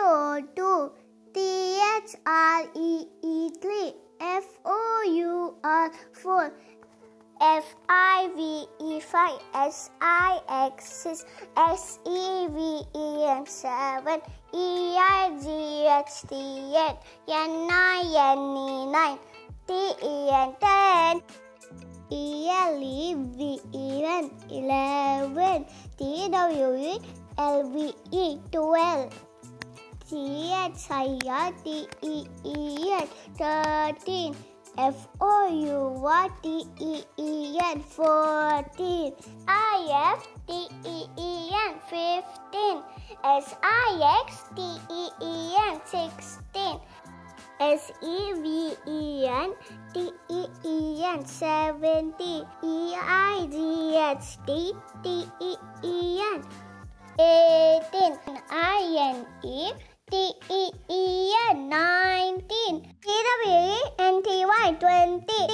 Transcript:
O two T H R E E three F O U R four F I V E five S I X six S E V E N seven E I G H T N N N E nine T E N ten E L E V E N eleven T W E L V E twelve. T T E E N thirteen. F O U R T E E N fourteen. I F T E E N fifteen. S I X T E E N sixteen. S E V E N T E E N seventeen. E I G H T T E E N eighteen. I N E T-E-E-N, 19. T-W-E-N-T-Y, 20.